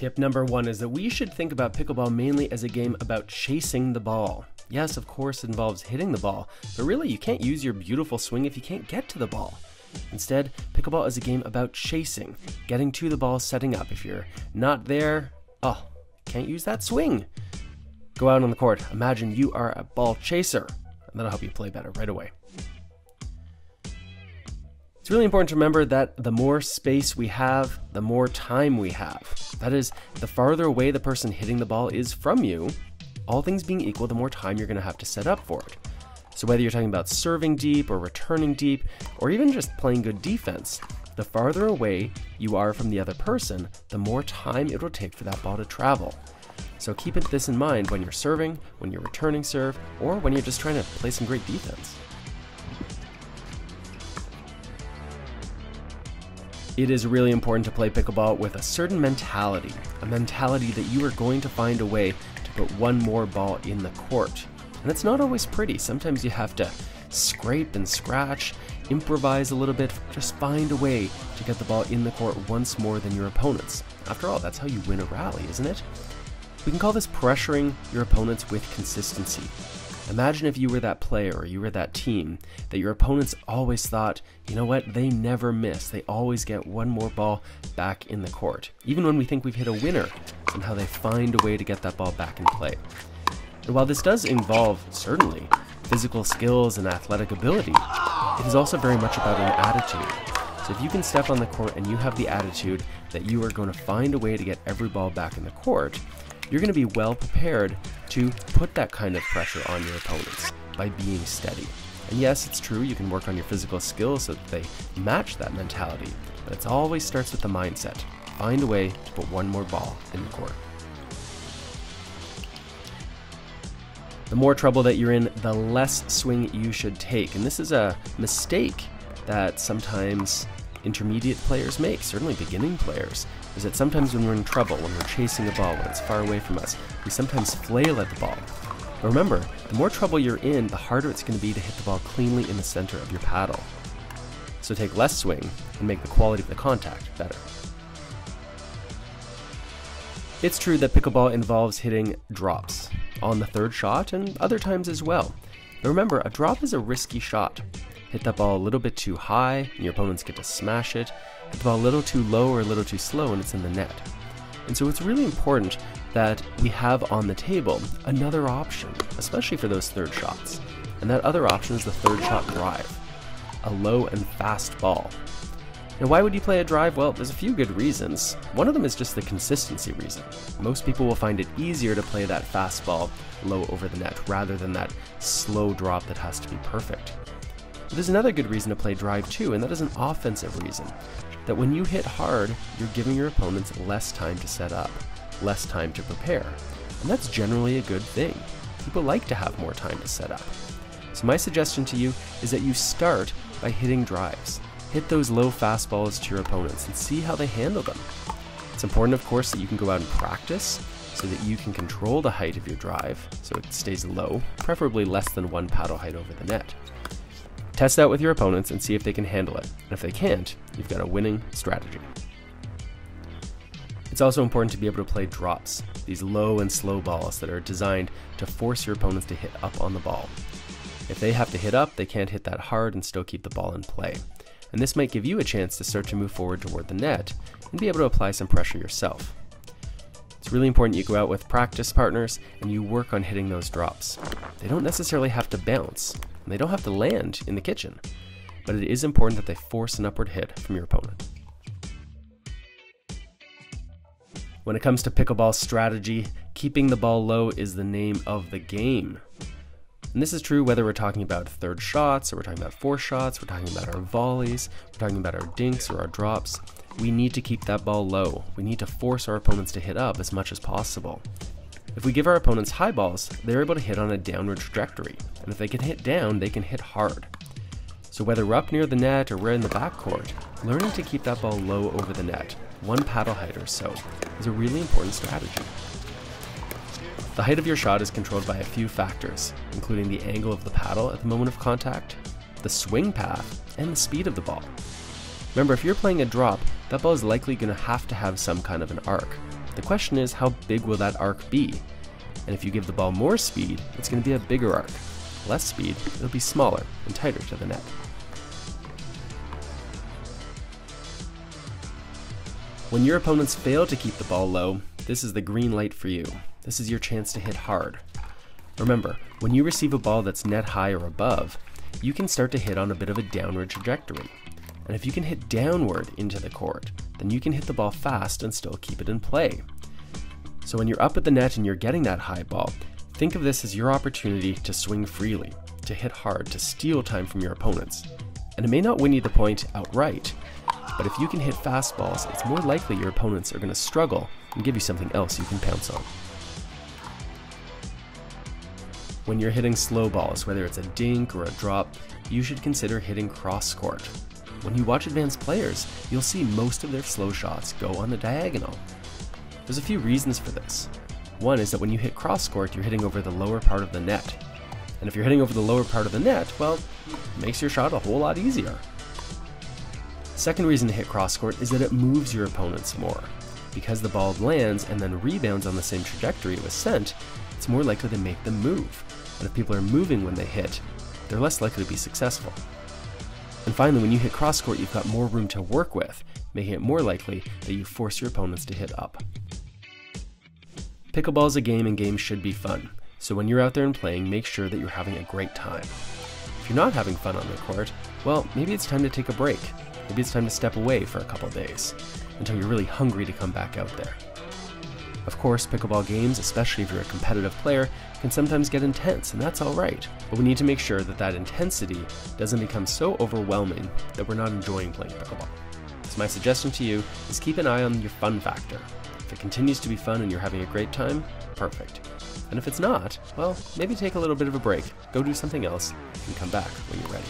Tip number one is that we should think about pickleball mainly as a game about chasing the ball. Yes, of course, it involves hitting the ball, but really, you can't use your beautiful swing if you can't get to the ball. Instead, pickleball is a game about chasing, getting to the ball, setting up. If you're not there, oh, can't use that swing. Go out on the court, imagine you are a ball chaser, and that'll help you play better right away. It's really important to remember that the more space we have, the more time we have. That is, the farther away the person hitting the ball is from you, all things being equal, the more time you're going to have to set up for it. So, whether you're talking about serving deep or returning deep, or even just playing good defense, the farther away you are from the other person, the more time it will take for that ball to travel. So, keep this in mind when you're serving, when you're returning serve, or when you're just trying to play some great defense. It is really important to play pickleball with a certain mentality, a mentality that you are going to find a way to put one more ball in the court. And it's not always pretty. Sometimes you have to scrape and scratch, improvise a little bit, just find a way to get the ball in the court once more than your opponents. After all, that's how you win a rally, isn't it? We can call this pressuring your opponents with consistency. Imagine if you were that player or you were that team that your opponents always thought, you know what, they never miss. They always get one more ball back in the court. Even when we think we've hit a winner, somehow they find a way to get that ball back in play. And while this does involve, certainly, physical skills and athletic ability, it is also very much about an attitude. So if you can step on the court and you have the attitude that you are going to find a way to get every ball back in the court, you're going to be well prepared to put that kind of pressure on your opponents by being steady. And yes, it's true, you can work on your physical skills so that they match that mentality, but it always starts with the mindset. Find a way to put one more ball in the court. The more trouble that you're in, the less swing you should take. And this is a mistake that sometimes intermediate players make, certainly beginning players is that sometimes when we're in trouble, when we're chasing a ball, when it's far away from us, we sometimes flail at the ball. But remember, the more trouble you're in, the harder it's going to be to hit the ball cleanly in the center of your paddle. So take less swing and make the quality of the contact better. It's true that pickleball involves hitting drops on the third shot and other times as well. But remember, a drop is a risky shot. Hit that ball a little bit too high, and your opponents get to smash it, the ball a little too low or a little too slow and it's in the net. And so it's really important that we have on the table another option, especially for those third shots. And that other option is the third shot drive, a low and fast ball. Now, why would you play a drive? Well, there's a few good reasons. One of them is just the consistency reason. Most people will find it easier to play that fast ball low over the net rather than that slow drop that has to be perfect. But there's another good reason to play drive too, and that is an offensive reason that when you hit hard, you're giving your opponents less time to set up, less time to prepare. And that's generally a good thing. People like to have more time to set up. So my suggestion to you is that you start by hitting drives. Hit those low fastballs to your opponents and see how they handle them. It's important, of course, that you can go out and practice so that you can control the height of your drive so it stays low, preferably less than one paddle height over the net. Test out with your opponents and see if they can handle it. And if they can't, you've got a winning strategy. It's also important to be able to play drops, these low and slow balls that are designed to force your opponents to hit up on the ball. If they have to hit up, they can't hit that hard and still keep the ball in play. And this might give you a chance to start to move forward toward the net and be able to apply some pressure yourself. It's really important you go out with practice partners and you work on hitting those drops. They don't necessarily have to bounce, and they don't have to land in the kitchen, but it is important that they force an upward hit from your opponent. When it comes to pickleball strategy, keeping the ball low is the name of the game. And this is true whether we're talking about third shots, or we're talking about four shots, we're talking about our volleys, we're talking about our dinks or our drops. We need to keep that ball low. We need to force our opponents to hit up as much as possible. If we give our opponents high balls, they're able to hit on a downward trajectory, and if they can hit down, they can hit hard. So whether we're up near the net or we're in the backcourt, learning to keep that ball low over the net, one paddle height or so, is a really important strategy. The height of your shot is controlled by a few factors, including the angle of the paddle at the moment of contact, the swing path, and the speed of the ball. Remember, if you're playing a drop, that ball is likely going to have to have some kind of an arc, The question is, how big will that arc be? And if you give the ball more speed, it's going to be a bigger arc. Less speed, it'll be smaller and tighter to the net. When your opponents fail to keep the ball low, this is the green light for you. This is your chance to hit hard. Remember, when you receive a ball that's net high or above, you can start to hit on a bit of a downward trajectory. And if you can hit downward into the court, then you can hit the ball fast and still keep it in play. So when you're up at the net and you're getting that high ball, think of this as your opportunity to swing freely, to hit hard, to steal time from your opponents. And it may not win you the point outright, but if you can hit fastballs, it's more likely your opponents are going to struggle and give you something else you can pounce on. When you're hitting slow balls, whether it's a dink or a drop, you should consider hitting cross court. When you watch advanced players, you'll see most of their slow shots go on the diagonal. There's a few reasons for this. One is that when you hit cross court, you're hitting over the lower part of the net. And if you're hitting over the lower part of the net, well, it makes your shot a whole lot easier. Second reason to hit cross court is that it moves your opponents more. Because the ball lands and then rebounds on the same trajectory it was sent, it's more likely to make them move. And if people are moving when they hit, they're less likely to be successful. And finally, when you hit cross court, you've got more room to work with, making it more likely that you force your opponents to hit up. Pickleball is a game and games should be fun, so when you're out there and playing, make sure that you're having a great time. If you're not having fun on the court, well, maybe it's time to take a break maybe it's time to step away for a couple days until you're really hungry to come back out there. Of course, pickleball games, especially if you're a competitive player, can sometimes get intense, and that's alright, but we need to make sure that that intensity doesn't become so overwhelming that we're not enjoying playing pickleball. So, my suggestion to you is keep an eye on your fun factor. If it continues to be fun and you're having a great time, perfect. And if it's not, well, maybe take a little bit of a break, go do something else, and come back when you're ready.